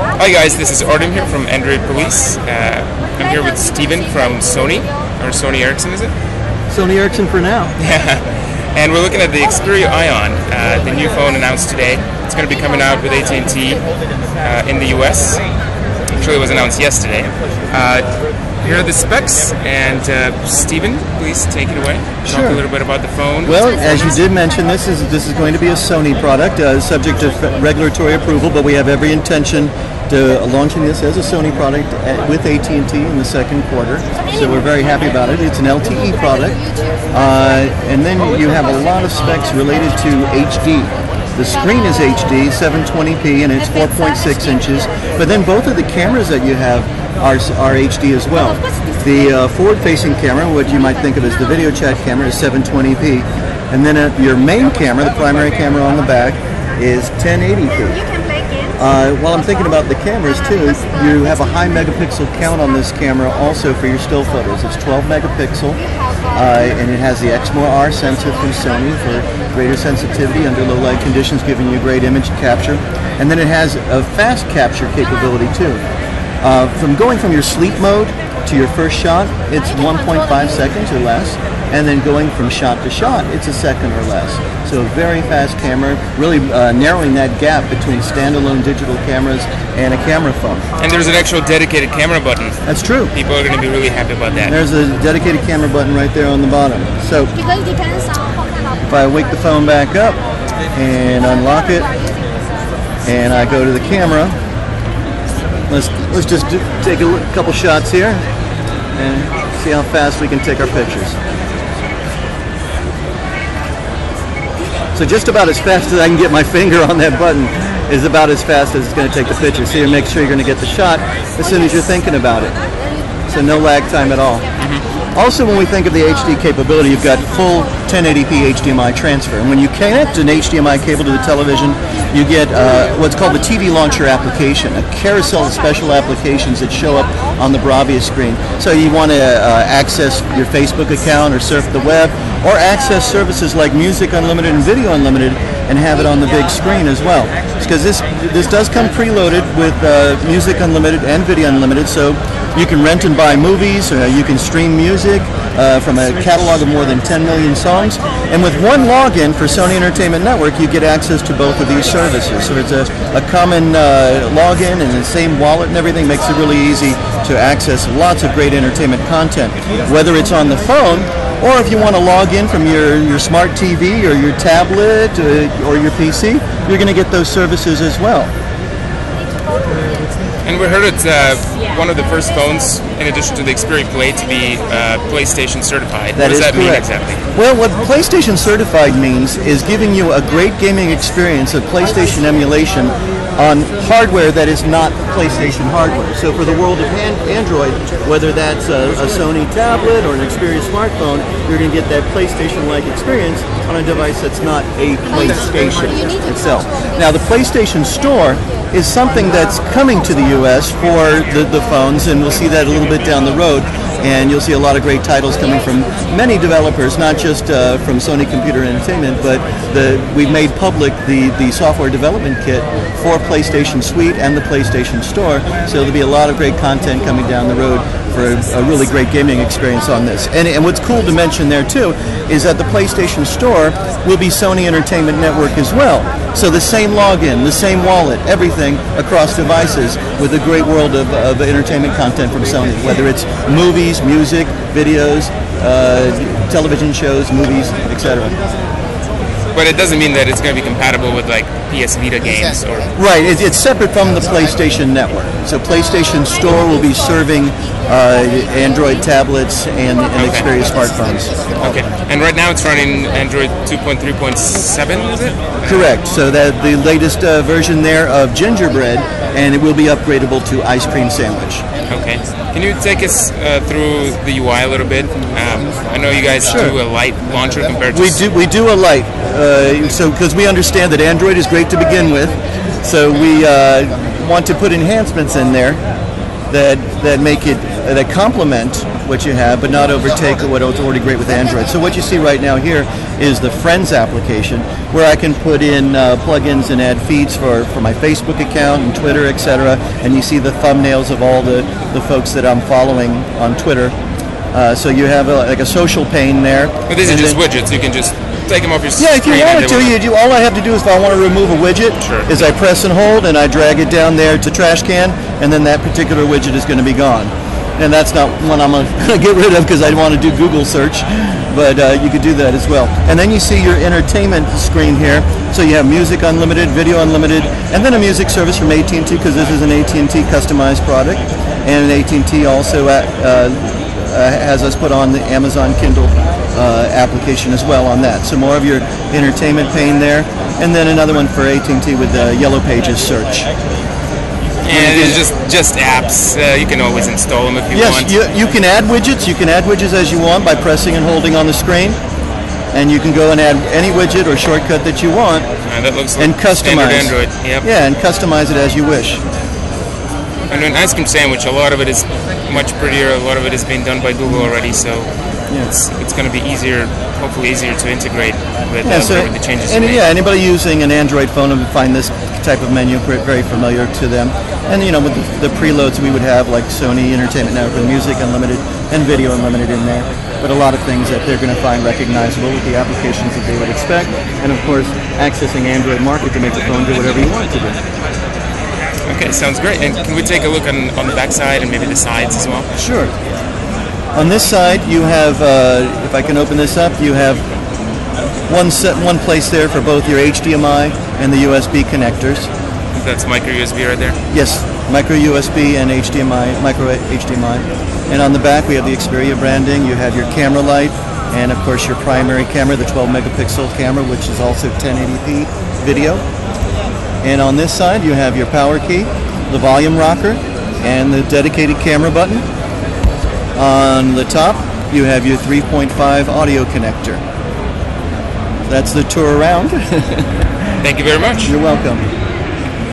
Hi guys, this is Artem here from Android Police. Uh, I'm here with Steven from Sony, or Sony Ericsson is it? Sony Ericsson for now. Yeah. and we're looking at the Xperia Ion, uh, the new phone announced today. It's going to be coming out with AT&T uh, in the US. Actually, it was announced yesterday. Uh, here are the specs, and uh, Steven, please take it away. Talk a little bit about the phone. Well, as you did mention, this is this is going to be a Sony product, uh, subject to f- regulatory approval. But we have every intention to launching this as a Sony product at, with AT&T in the second quarter. So we're very happy about it. It's an LTE product, uh, and then you have a lot of specs related to HD. The screen is HD, 720p, and it's 4.6 inches. But then both of the cameras that you have are, are HD as well. The uh, forward-facing camera, what you might think of as the video chat camera, is 720p, and then uh, your main camera, the primary camera on the back, is 1080p. Uh, while I'm thinking about the cameras too, you have a high megapixel count on this camera also for your still photos. It's 12 megapixel, uh, and it has the Exmor R sensor from Sony for greater sensitivity under low light conditions, giving you great image capture. And then it has a fast capture capability too. Uh, from going from your sleep mode to your first shot, it's 1.5 seconds or less. And then going from shot to shot, it's a second or less. So very fast camera, really uh, narrowing that gap between standalone digital cameras and a camera phone. And there's an actual dedicated camera button. That's true. People are going to be really happy about that. There's a dedicated camera button right there on the bottom. So if I wake the phone back up and unlock it, and I go to the camera, let's let's just do, take a look- couple shots here and see how fast we can take our pictures. So just about as fast as I can get my finger on that button is about as fast as it's going to take the picture. So you make sure you're going to get the shot as soon as you're thinking about it. So no lag time at all. Mm-hmm. Also, when we think of the HD capability, you've got full 1080p HDMI transfer. And when you connect an HDMI cable to the television, you get uh, what's called the TV Launcher application, a carousel of special applications that show up on the Bravia screen. So you want to uh, access your Facebook account or surf the web, or access services like Music Unlimited and Video Unlimited and have it on the big screen as well. Because this this does come preloaded with uh, Music Unlimited and Video Unlimited, so you can rent and buy movies, uh, you can stream music uh, from a catalog of more than 10 million songs, and with one login for Sony Entertainment Network, you get access to both of these services. So it's a, a common uh, login and the same wallet and everything makes it really easy to access lots of great entertainment content, whether it's on the phone or if you want to log in from your, your smart TV or your tablet uh, or your PC, you're going to get those services as well. And we heard it's uh, one of the first phones, in addition to the Xperia Play, to be uh, PlayStation certified. That what does that mean exactly? Well, what PlayStation Certified means is giving you a great gaming experience of PlayStation emulation on hardware that is not PlayStation hardware. So for the world of an- Android, whether that's a, a Sony tablet or an Xperia smartphone, you're going to get that PlayStation-like experience on a device that's not a PlayStation itself. Now, the PlayStation Store is something that's coming to the U.S. for the, the phones, and we'll see that a little bit down the road. And you'll see a lot of great titles coming from many developers, not just uh, from Sony Computer Entertainment, but the, we've made public the, the software development kit for PlayStation Suite and the PlayStation Store. So there'll be a lot of great content coming down the road for a, a really great gaming experience on this. And, and what's cool to mention there too is that the PlayStation Store will be Sony Entertainment Network as well. So the same login, the same wallet, everything across devices with a great world of, of entertainment content from Sony, whether it's movies, music, videos, uh, television shows, movies, etc. But it doesn't mean that it's going to be compatible with like PS Vita games or. Right, it's separate from the PlayStation Network. So PlayStation Store will be serving Android tablets and, and Xperia smartphones. Okay. And right now it's running Android 2.3.7, is it? Correct. So that the latest uh, version there of Gingerbread, and it will be upgradable to Ice Cream Sandwich. Okay. Can you take us uh, through the UI a little bit? Um, I know you guys Sure. do a light launcher compared to. We do we do a light, uh, so because we understand that Android is great to begin with, so we uh, want to put enhancements in there that that make it that complement what you have, but not overtake what's already great with Android. So what you see right now here is the Friends application, where I can put in uh, plugins and add feeds for, for my Facebook account and Twitter, etc. And you see the thumbnails of all the, the folks that I'm following on Twitter. Uh, so you have a, like a social pane there. But these are just widgets. You can just take them off your yeah, if you wanted to, you do. All I have to do is if I want to remove a widget, Sure. is I press and hold, and I drag it down there to trash can, and then that particular widget is going to be gone. And that's not one I'm going to get rid of because I want to do Google search, but uh, you could do that as well. And then you see your entertainment screen here. So you have music unlimited, video unlimited, and then a music service from AT&T because this is an AT&T customized product, and AT&T also uh, uh, has us put on the Amazon Kindle uh, application as well on that. So more of your entertainment pane there, and then another one for AT&T with the Yellow Pages search. And it's just just apps. Uh, you can always install them if you Yes, want. you, you can add widgets. You can add widgets as you want by pressing and holding on the screen, and you can go and add any widget or shortcut that you want, And that looks like standard customize. Android. Yep. Yeah, and customize it as you wish. And an ice cream sandwich, a lot of it is much prettier. A lot of it is being done by Google already, so Yeah. it's it's going to be easier, hopefully easier to integrate with Yeah, uh, so the changes any, yeah, anybody using an Android phone will find this type of menu very familiar to them. And you know, with the, the preloads we would have, like Sony Entertainment Network music unlimited and video unlimited in there. But a lot of things that they're going to find recognizable with the applications that they would expect, and of course, accessing Android Market to make the phone do whatever you want it to do. Okay, sounds great. And can we take a look on, on the back side and maybe the sides as well? Sure. On this side, you have, uh, if I can open this up, you have one set, one place there for both your HDMI and the USB connectors. That's micro USB right there. Yes, micro USB and HDMI, micro HDMI. And on the back, we have the Xperia branding. You have your camera light, and of course your primary camera, the 12 megapixel camera, which is also 1080p video. And on this side, you have your power key, the volume rocker, and the dedicated camera button. On the top, you have your 3.5 audio connector. That's the tour around. Thank you very much. You're welcome.